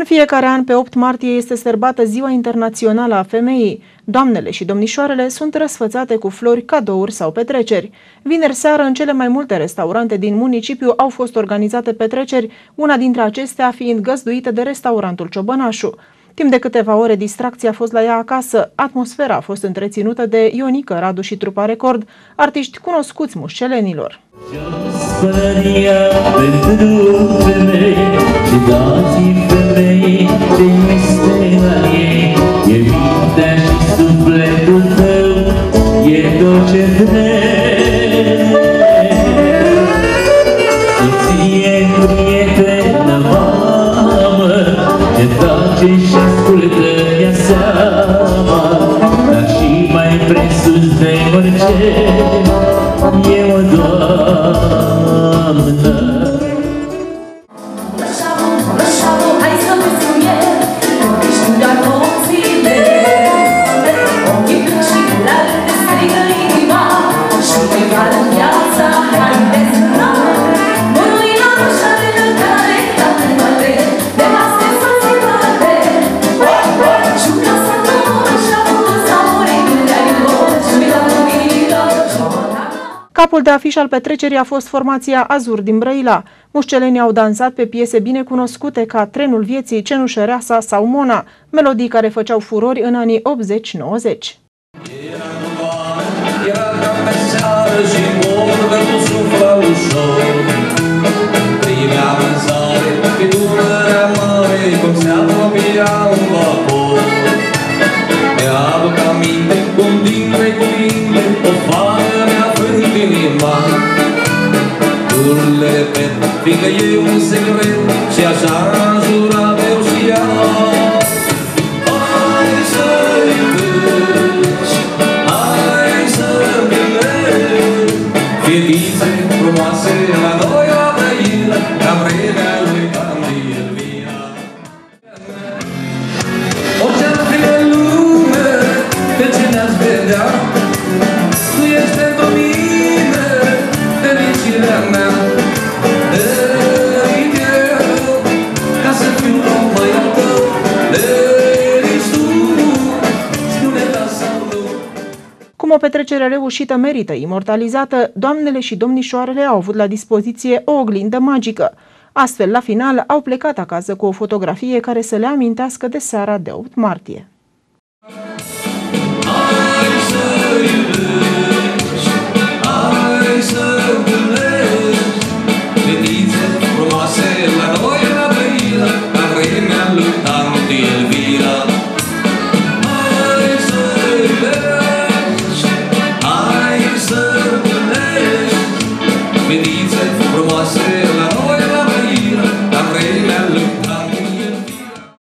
În fiecare an, pe 8 martie, este sărbată Ziua Internațională a Femeii. Doamnele și domnișoarele sunt răsfățate cu flori, cadouri sau petreceri. Vineri seară, în cele mai multe restaurante din municipiu au fost organizate petreceri, una dintre acestea fiind găzduită de restaurantul Ciobănașu. Timp de câteva ore, distracția a fost la ea acasă. Atmosfera a fost întreținută de Ionică Radu și Trupa Record, artiști cunoscuți mușcelenilor. Spăria pentru femei și dați femei e tot ce vrei Soție, prietenă, mamă, te face și ascultă ea seama Dar și mai presus de orice, e o doamnă Capul de afiș al petrecerii a fost formația Azur din Brăila. Mușcelenii au dansat pe piese bine cunoscute ca Trenul Vieții, Cenușăreasa sau Mona, melodii care făceau furori în anii 80-90. Fiindcă e un secret și așa am jurat eu și ea Fetițe frumoase la Cum o petrecere reușită merită imortalizată, doamnele și domnișoarele au avut la dispoziție o oglindă magică. Astfel, la final, au plecat acasă cu o fotografie care să le amintească de seara de 8 martie. luminițe frumoase